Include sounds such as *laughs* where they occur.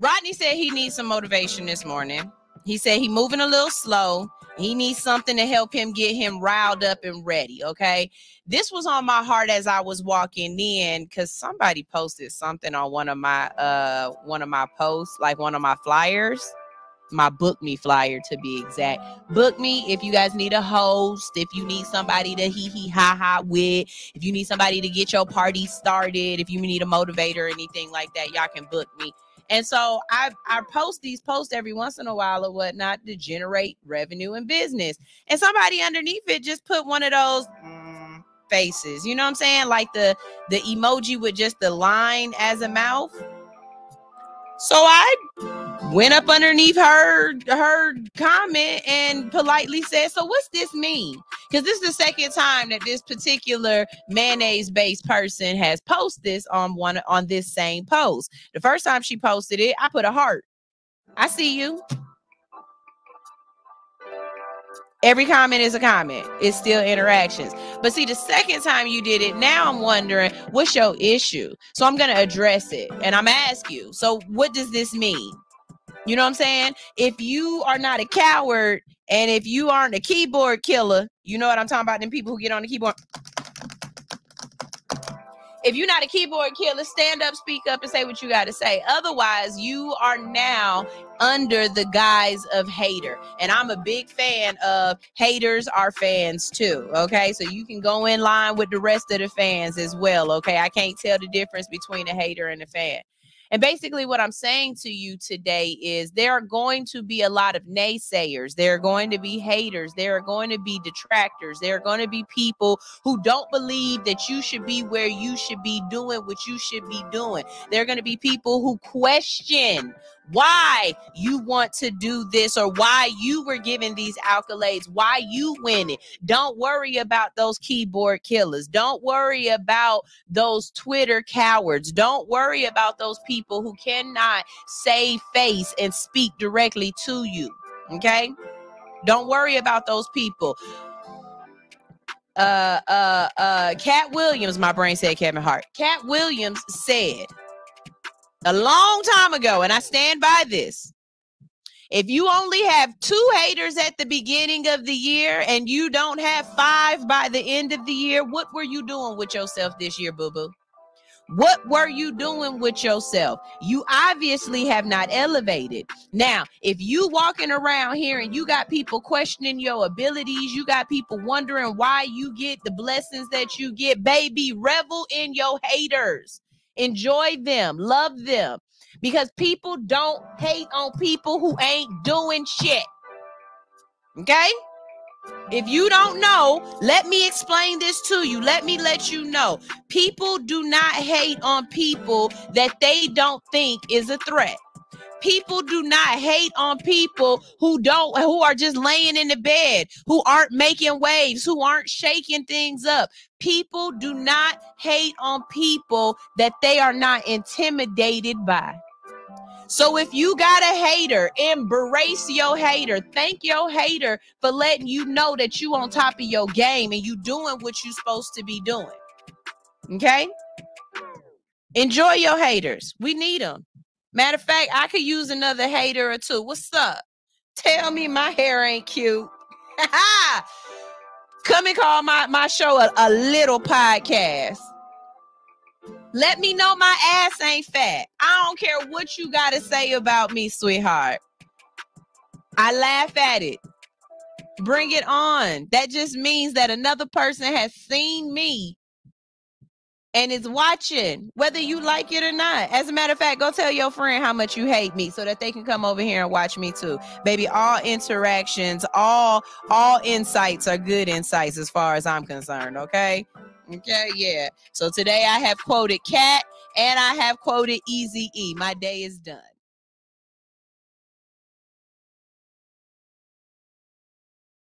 Rodney said he needs some motivation this morning. He said he moving a little slow. He needs something to help him get him riled up and ready. Okay. This was on my heart as I was walking in because somebody posted something on one of my uh one of my posts, like one of my flyers my book me flyer to be exact. Book me if you guys need a host, if you need somebody to hee hee ha ha with, if you need somebody to get your party started, if you need a motivator or anything like that, y'all can book me. And so I I post these posts every once in a while or whatnot to generate revenue and business. And somebody underneath it just put one of those faces. You know what I'm saying? Like the the emoji with just the line as a mouth. So I went up underneath her her comment and politely said, "So what's this mean?" Because this is the second time that this particular mayonnaise based person has posted this on one on this same post. The first time she posted it, I put a heart. I see you. Every comment is a comment. It's still interactions. But see, the second time you did it, now I'm wondering what's your issue. So I'm gonna address it and I'm ask you. So what does this mean? You know what I'm saying? If you are not a coward and if you aren't a keyboard killer, you know what I'm talking about? Them people who get on the keyboard if you're not a keyboard killer, stand up, speak up, and say what you got to say. Otherwise, you are now under the guise of hater. And I'm a big fan of haters are fans too. Okay. So you can go in line with the rest of the fans as well. Okay. I can't tell the difference between a hater and a fan. And basically, what I'm saying to you today is there are going to be a lot of naysayers. There are going to be haters. There are going to be detractors. There are going to be people who don't believe that you should be where you should be doing what you should be doing. There are going to be people who question why you want to do this or why you were given these accolades, why you win it. Don't worry about those keyboard killers. Don't worry about those Twitter cowards. Don't worry about those people who cannot save face and speak directly to you. Okay? Don't worry about those people uh uh uh Katt Williams, my brain said Kevin Hart. Katt Williams said a long time ago, and I stand by this. If you only have two haters at the beginning of the year and you don't have five by the end of the year, what were you doing with yourself this year, boo boo? What were you doing with yourself? You obviously have not elevated. Now, if you walking around here and you got people questioning your abilities, you got people wondering why you get the blessings that you get, baby, revel in your haters. Enjoy them, love them, because people don't hate on people who ain't doing shit. Okay? If you don't know, let me explain this to you. Let me let you know. People do not hate on people that they don't think is a threat people do not hate on people who don't who are just laying in the bed who aren't making waves who aren't shaking things up people do not hate on people that they are not intimidated by so if you got a hater, embrace your hater. Thank your hater for letting you know that you on top of your game and you doing what you supposed to be doing. Okay? Enjoy your haters. We need them. Matter of fact, I could use another hater or two. What's up? Tell me my hair ain't cute. *laughs* Come and call my, my show a, a little podcast. Let me know my ass ain't fat. I don't care what you got to say about me, sweetheart. I laugh at it. Bring it on. That just means that another person has seen me and is watching, whether you like it or not. As a matter of fact, go tell your friend how much you hate me so that they can come over here and watch me too. Baby, all interactions, all all insights are good insights as far as I'm concerned, okay? Okay, yeah. So today I have quoted Katt and I have quoted Easy E. My day is done.